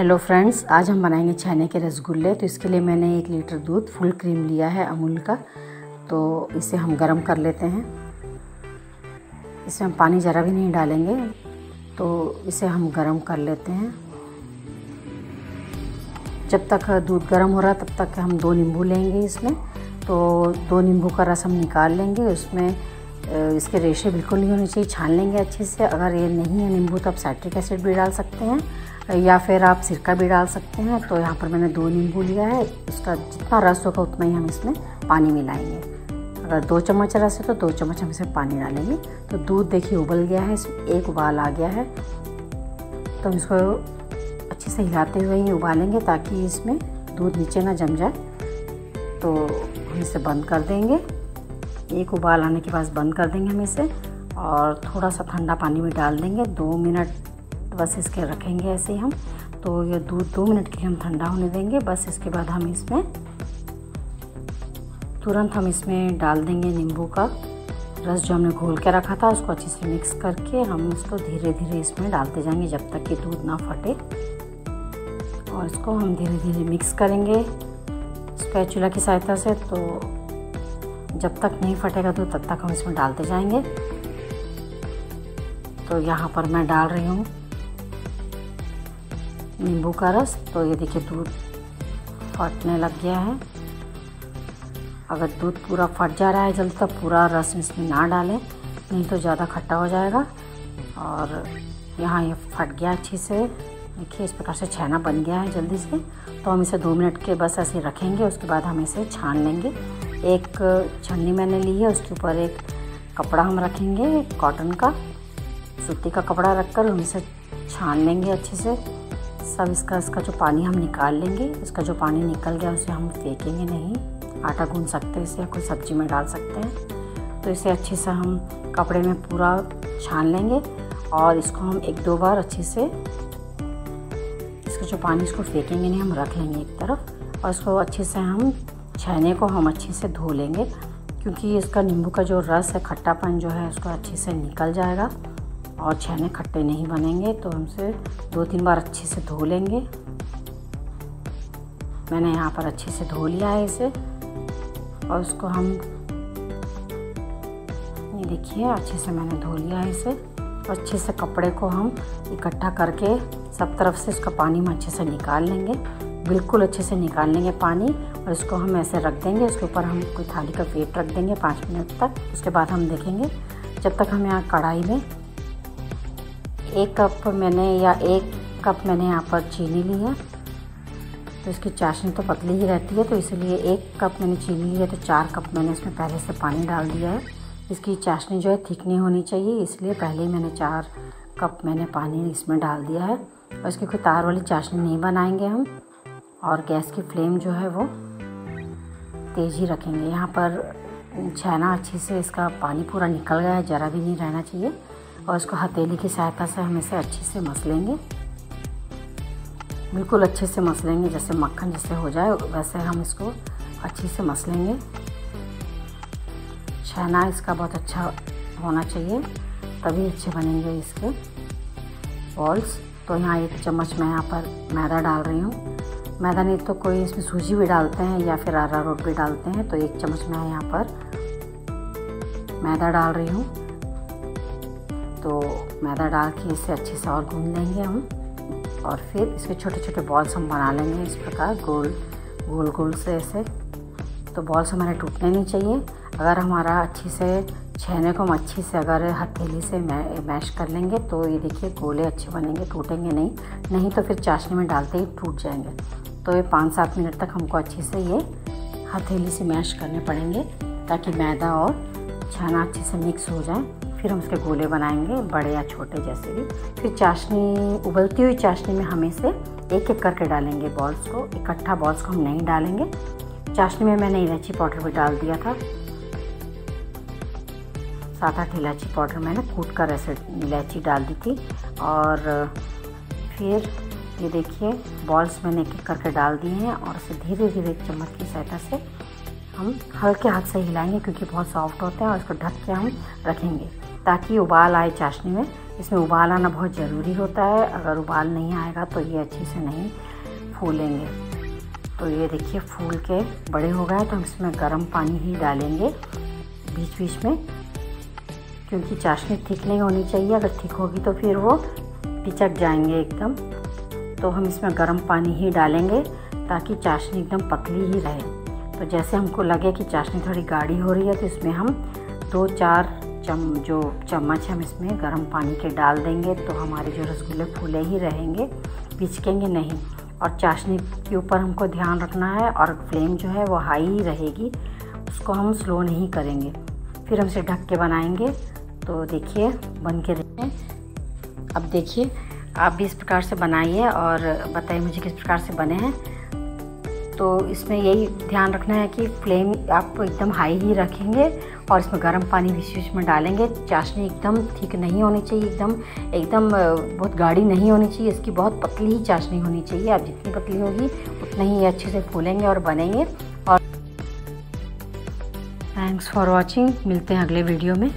Hello friends, आज हम बनाएँगे छाने के रसगुल्ले। तो इसके लिए मैंने एक लीटर दूध, फुल क्रीम लिया है अमूल का। तो इसे हम गरम कर लेते हैं। इसमें हम पानी ज़रा भी नहीं डालेंगे। तो इसे हम गरम कर लेते हैं। जब तक दूध गर्म हो रहा तब तक हम दो नींबू लेंगे इसमें। तो दो नींबू का रस हम निकाल लेंगे। उसमें इसके रेशे बिल्कुल नहीं होने चाहिए। छान लेंगे अच्छे से। अगर ये नहीं है नींबू तो आप साइट्रिक एसिड भी डाल सकते हैं। या फिर आप सिरका भी डाल सकते हैं। तो यहाँ पर मैंने दो नींबू लिया है। उसका जितना रस होगा उतना ही हम इसमें पानी मिलाएँगे। अगर दो चम्मच रस है तो दो चम्मच हम इसमें पानी डालेंगे। तो दूध देखिए उबल गया है, इसमें एक उबाल आ गया है। तो हम इसको अच्छे से हिलाते हुए ही उबालेंगे ताकि इसमें दूध नीचे ना जम जाए। तो हम इसे बंद कर देंगे। एक उबाल आने के बाद बंद कर देंगे हम इसे और थोड़ा सा ठंडा पानी भी डाल देंगे। दो मिनट बस इसके रखेंगे ऐसे ही हम। तो ये दूध दो मिनट के लिए हम ठंडा होने देंगे। बस इसके बाद हम इसमें तुरंत हम इसमें डाल देंगे नींबू का रस जो हमने घोल के रखा था, उसको अच्छे से मिक्स करके हम उसको धीरे धीरे इसमें डालते जाएँगे जब तक कि दूध ना फटे। और इसको हम धीरे धीरे मिक्स करेंगे स्पैचुला की सहायता से। तो जब तक नहीं फटेगा दूध, तब तक हम इसमें डालते जाएँगे। तो यहाँ पर मैं डाल रही हूँ। नींबू का रस तो ये देखिए दूध फटने लग गया है। अगर दूध पूरा फट जा रहा है जल्दी तो पूरा रस इसमें ना डालें, नहीं तो ज़्यादा खट्टा हो जाएगा। और यहाँ ये फट गया अच्छे से। देखिए, इस प्रकार से छेना बन गया है जल्दी से। तो हम इसे दो मिनट के बस ऐसे रखेंगे, उसके बाद हम इसे छान लेंगे। एक छन्नी मैंने ली है, उसके ऊपर एक कपड़ा हम रखेंगे कॉटन का। सूती का कपड़ा रखकर हम इसे छान लेंगे अच्छे से। सब इसका इसका जो पानी हम निकाल लेंगे इसका जो पानी निकल गया उसे हम फेंकेंगे नहीं। आटा गूंद सकते हैं इसे कोई सब्ज़ी में डाल सकते हैं। तो इसे अच्छे से हम कपड़े में पूरा छान लेंगे और इसको हम एक दो बार अच्छे से इसका जो पानी इसको फेंकेंगे नहीं, हम रख लेंगे एक तरफ़ और इसको अच्छे से हम छहने को हम अच्छे से धो लेंगे क्योंकि इसका नींबू का जो रस है, खट्टापन जो है, उसको अच्छे से निकल जाएगा। और छेने खट्टे नहीं बनेंगे तो हमसे दो तीन बार अच्छे से धो लेंगे। मैंने यहाँ पर अच्छे से धो लिया है इसे। और उसको हम, ये देखिए, अच्छे से मैंने धो लिया है इसे। अच्छे से कपड़े को हम इकट्ठा करके सब तरफ़ से उसका पानी हम अच्छे से निकाल लेंगे। बिल्कुल अच्छे से निकाल लेंगे पानी और इसको हम ऐसे रख देंगे। उसके ऊपर हम कोई थाली का वेट रख देंगे पाँच मिनट तक। उसके बाद हम देखेंगे, जब तक हम यहाँ कढ़ाई में एक कप मैंने या एक कप मैंने यहाँ पर चीनी ली है। तो इसकी चाशनी तो पतली ही रहती है तो इसलिए एक कप मैंने चीनी ली है तो चार कप मैंने इसमें पहले से पानी डाल दिया है। इसकी चाशनी जो है थिक नहीं होनी चाहिए, इसलिए पहले ही मैंने चार कप मैंने पानी इसमें डाल दिया है। और इसकी कोई तार वाली चाशनी नहीं बनाएँगे हम, और गैस की फ्लेम जो है वो तेज़ ही रखेंगे। यहाँ पर छाना अच्छे से इसका पानी पूरा निकल गया है, ज़रा भी नहीं रहना चाहिए। और इसको हथेली की सहायता से हम इसे अच्छे से मस लेंगे बिल्कुल अच्छे से मस लेंगे जैसे मक्खन जैसे हो जाए, वैसे हम इसको अच्छे से मस लेंगे छहना इसका बहुत अच्छा होना चाहिए, तभी अच्छे बनेंगे इसके बॉल्स तो यहाँ एक चम्मच मैं यहाँ पर मैदा डाल रही हूँ। मैदा नहीं तो कोई इसमें सूजी भी डालते हैं या फिर आरा रोट भी डालते हैं तो एक चम्मच मैं यहाँ पर मैदा डाल रही हूँ। तो मैदा डाल के इसे अच्छे से और गूंद लेंगे हम। और फिर इसके छोटे छोटे बॉल्स हम बना लेंगे इस प्रकार, गोल गोल गोल से ऐसे। तो बॉल्स हमारे टूटने नहीं चाहिए। अगर हमारा अच्छे से छेने को हम अच्छे से अगर हथेली से मैश कर लेंगे तो ये देखिए गोले अच्छे बनेंगे, टूटेंगे नहीं। नहीं तो फिर चाशनी में डालते ही टूट जाएँगे। तो ये पाँच सात मिनट तक हमको अच्छे से ये हथेली से मैश करने पड़ेंगे, ताकि मैदा और छाना अच्छे से मिक्स हो जाए। फिर हम उसके गोले बनाएँगे, बड़े या छोटे जैसे भी। फिर चाशनी, उबलती हुई चाशनी में हम इसे एक एक करके डालेंगे बॉल्स को, इकट्ठा बॉल्स को हम नहीं डालेंगे। चाशनी में मैंने इलायची पाउडर भी डाल दिया था। सात आठ इलायची पाउडर मैंने कूट कर ऐसे इलायची डाल दी थी। और फिर ये देखिए बॉल्स मैंने एक एक करके डाल दिए हैं और इसे धीरे धीरे चम्मच की सहायता से हम हल्के हाथ से हिलाएँगे क्योंकि बहुत सॉफ्ट होते हैं और इसको ढक के हम रखेंगे। ताकि उबाल आए चाशनी में। इसमें उबाल आना बहुत ज़रूरी होता है। अगर उबाल नहीं आएगा तो ये अच्छे से नहीं फूलेंगे। तो ये देखिए, फूल के बड़े हो गए तो हम इसमें गर्म पानी ही डालेंगे बीच बीच में, क्योंकि चाशनी ठीक नहीं होनी चाहिए। अगर ठीक होगी तो फिर वो पिचक जाएँगे एकदम। तो हम इसमें गर्म पानी ही डालेंगे, ताकि चाशनी एकदम पतली ही रहे। तो जैसे हमको लगे कि चाशनी थोड़ी गाढ़ी हो रही है तो इसमें हम दो, चार चम, जो चम्मच हम इसमें गर्म पानी के डाल देंगे तो हमारे जो रसगुल्ले फूले ही रहेंगे पिचकेंगे नहीं। और चाशनी के ऊपर हमको ध्यान रखना है, और फ्लेम जो है वो हाई ही रहेगी, उसको हम स्लो नहीं करेंगे। फिर हम इसे ढक के बनाएँगे तो देखिए, बन के अब देखिए, आप भी इस प्रकार से बनाइए, और बताइए मुझे किस प्रकार से बने हैं। तो इसमें यही ध्यान रखना है कि फ्लेम आप एकदम हाई ही रखेंगे और इसमें गर्म पानी बीच बीच में डालेंगे। चाशनी एकदम ठीक नहीं होनी चाहिए, एकदम एकदम बहुत गाढ़ी नहीं होनी चाहिए। इसकी बहुत पतली ही चाशनी होनी चाहिए। आप जितनी पतली होगी, उतना ही अच्छे से फूलेंगे और बनेंगे। और थैंक्स फॉर वॉचिंग मिलते हैं अगले वीडियो में।